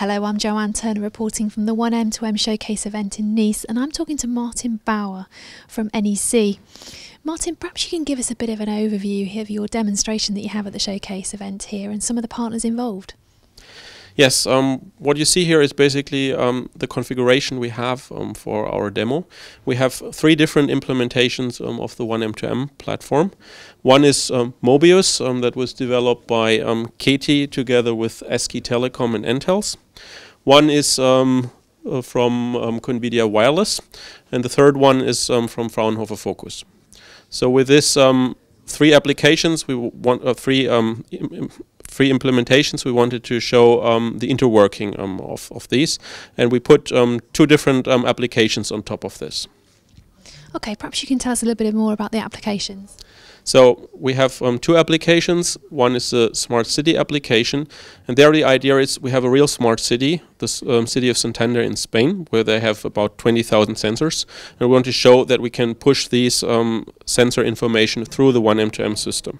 Hello, I'm Joanne Turner reporting from the oneM2M Showcase event in Nice, and I'm talking to Martin Bauer from NEC. Martin, perhaps you can give us a bit of an overview of your demonstration that you have at the Showcase event here and some of the partners involved. Yes, um, what you see here is basically um, the configuration we have um, for our demo. We have three different implementations um, of the oneM2M platform. One is um, Mobius um, that was developed by um, KT together with SK Telecom and nTels. One is uh, from um, Convida Wireless, and the third one is from Fraunhofer FOKUS. So with this three applications, we want uh, three three implementations, we wanted to show um, the interworking um, of, of these. And we put um, two different um, applications on top of this. Okay, perhaps you can tell us a little bit more about the applications. So we have um, two applications. One is a smart city application, and there the idea is we have a real smart city, the um, city of Santander in Spain, where they have about 20,000 sensors, and we want to show that we can push these um, sensor information through the oneM2M system.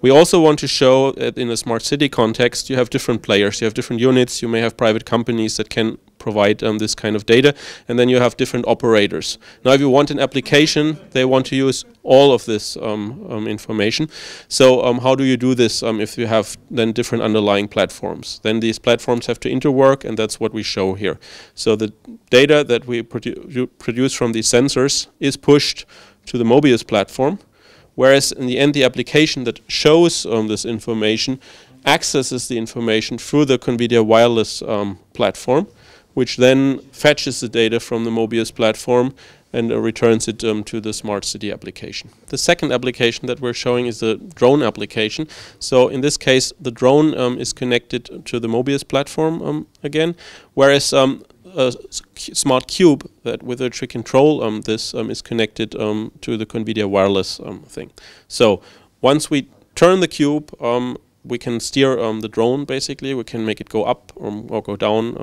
We also want to show that in a smart city context, you have different players, you have different units, you may have private companies that can provide um, this kind of data, and then you have different operators. Now, if you want an application, they want to use all of this um, um, information. So um, how do you do this um, if you have then different underlying platforms? Then these platforms have to interwork, and that's what we show here. So the data that we produ produce from these sensors is pushed to the Mobius platform, whereas in the end the application that shows um, this information accesses the information through the Convida wireless um, platform, which then fetches the data from the Mobius platform and uh, returns it um, to the smart city application. The second application that we're showing is the drone application. So in this case, the drone um, is connected to the Mobius platform um, again, whereas um, a smart cube that with which we control this um, is connected um, to the Convida wireless thing. So once we turn the cube, um, we can steer um, the drone basically. We can make it go up or go down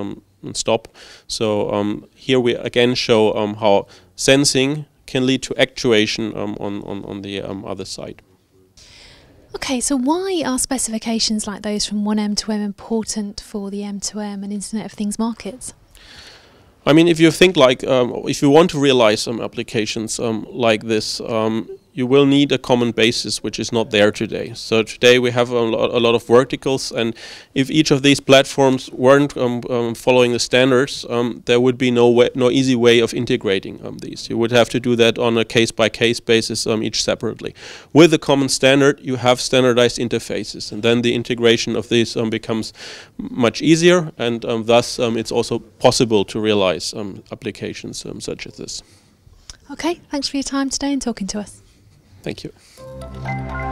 and stop. So here we again show how sensing can lead to actuation on, on, on the other side. Okay, so why are specifications like those from oneM2M important for the M2M and Internet of Things markets? I mean, if you think like, um, if you want to realize some applications um, like this, um, you will need a common basis which is not there today. So today we have a, lo a lot of verticals and if each of these platforms weren't um, um, following the standards, um, there would be no, way, no easy way of integrating um, these. You would have to do that on a case-by-case -case basis um, each separately. With a common standard, you have standardized interfaces and then the integration of these um, becomes much easier and thus it's also possible to realize applications such as this. Okay, thanks for your time today and talking to us. Thank you.